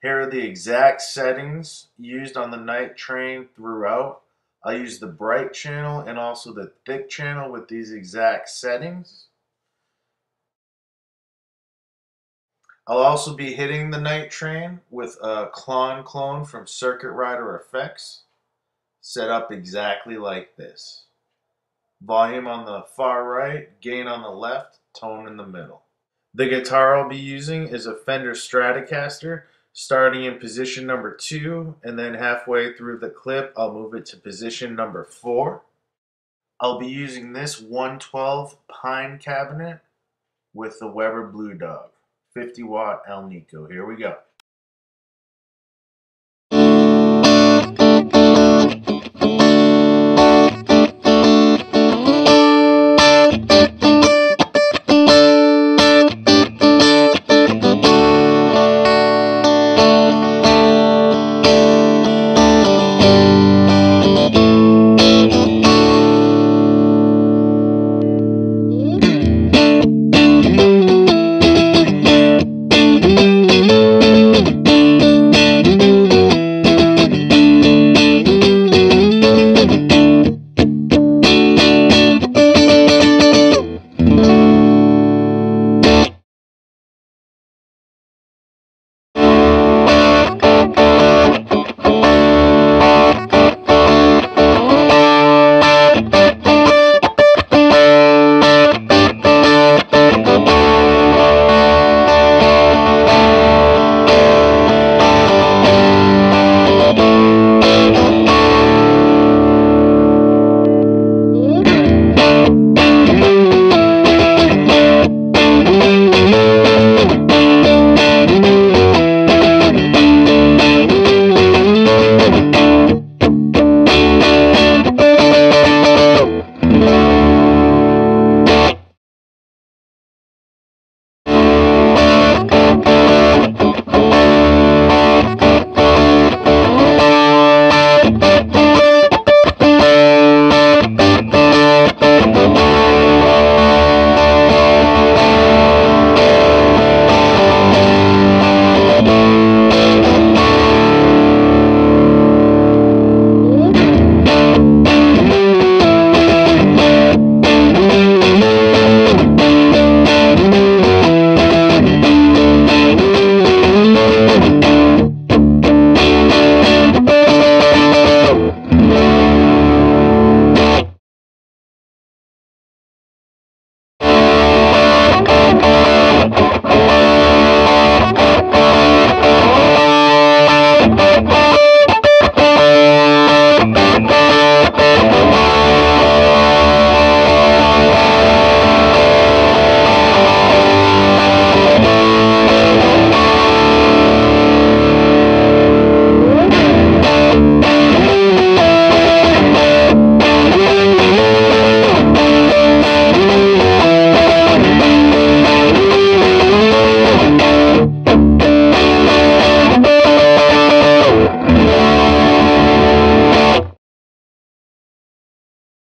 Here are the exact settings used on the night train throughout. I'll use the bright channel and also the thick channel with these exact settings. I'll also be hitting the night train with a Klon clone from Circuit Rider Effects, set up exactly like this. Volume on the far right, gain on the left, tone in the middle. The guitar I'll be using is a Fender Stratocaster, starting in position number two, and then halfway through the clip, I'll move it to position number four. I'll be using this 112 Pine cabinet with the Weber Blue Dog, 50 watt Alnico. Here we go.